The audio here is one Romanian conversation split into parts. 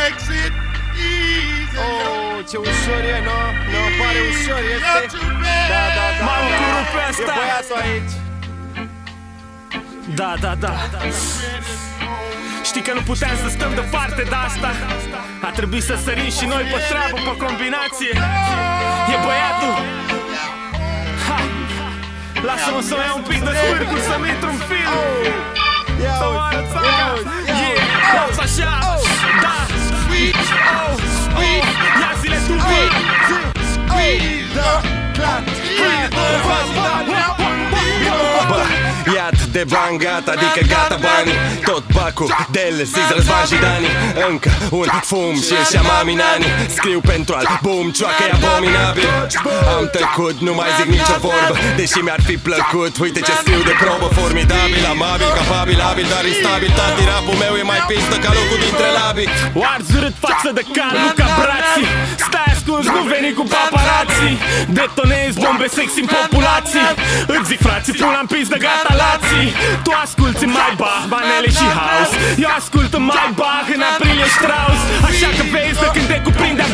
makes it easy. Oh, ce ușor e, nu? Nu, pare ușor, este Not too bad. Da, da, da M-am da. curut pe E asta. băiatul aici Da, da, da Știi că nu puteam să stăm departe de asta A trebuit să sărim și noi pe treabă, pe combinație E băiatul Ha! Lasă-mă să iau un pic de spârcul să-mi intru în film de bani gata, adică gata banii. Tot bacul, del, zis Răzvan și Dani. Încă un fum și și mami nani. Scriu pentru album, cioacă e abominabil. Am tăcut, nu mai zic nicio vorbă Deși mi-ar fi plăcut, uite ce scriu de probă Formidabil, amabil, capabil, abil, dar instabil. Tati rapul meu e mai pistă ca locul dintre labii Arzi urât față de cal, nu ca brații? Stai ascuns, nu veni cu paparații. Detonezi bombe sexy în populații. Îți zic frații, pun în pis de gata lații Tu asculti în Maybach, Manele și House. Eu ascult în Maybach, în aprilie Strauss. Așa că vezi de când te cuprinde a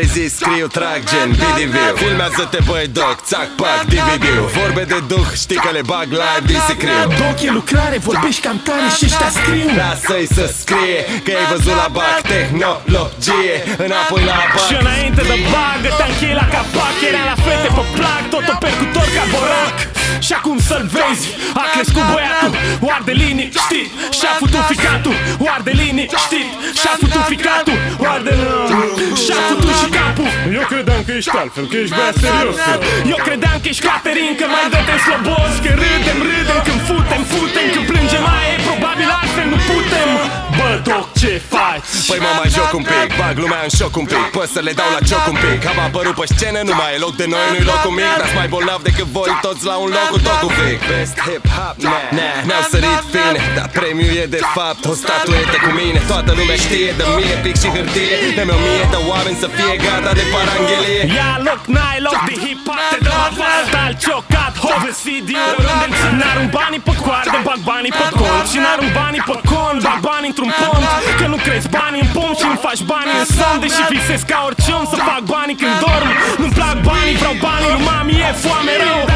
fiecare zi scriu, trag gen BDV Filmează-te băi doc, țac, pac, dvd Vorbe de duh, știi că le bag live din sicriu Doc e lucrare, vorbești cam tare și ăștia scriu. Lasă-i să scrie Că ai văzut la bac tehnologie. Înapoi la bac. Și înainte de bagă te închei la capac. Era la fete pe plac, tot o percutor ca borac. Și acum să-l vezi, a crescut băiatul. Oarde linii, știi, și-a futut ficatul. Oarde linii, știi, credeam că ești altfel, că ești băiat serios Eu credeam că ești Caterin, că mai dă-te slobos Că râdem, râdem, când futem, futem Când plângem mai e probabil altfel nu putem Bă, doc, ce faci? Păi mă mai joc un pic, bag lumea în șoc un pic. Păi să le dau la cioc un pic. Am apărut pe scenă, nu mai e loc de noi, nu-i locul mic. Dar mai bolnav decât voi toți la un loc cu tot cu Vic Best hip-hop, nah, nah, n-au sărit fine Dar premiul e de fapt o statuetă cu mine. Toată lumea știe de mine, pic și hârtie. Dă-mi o mie de oameni să fie gata de paranghelie. Ia loc, n-ai loc de hip-hop Te dă asfalt, al ciocat, hove, CD Oriunde N-arunc banii pe coarde, bag banii pe cont. Și n-arunc banii pe cont, bag banii într-un pont. Că nu crezi banii în pom și nu faci banii în somn Deși visez ca orice om să fac banii când dorm. Nu-mi plac banii, vreau banii lui mami, e foame rău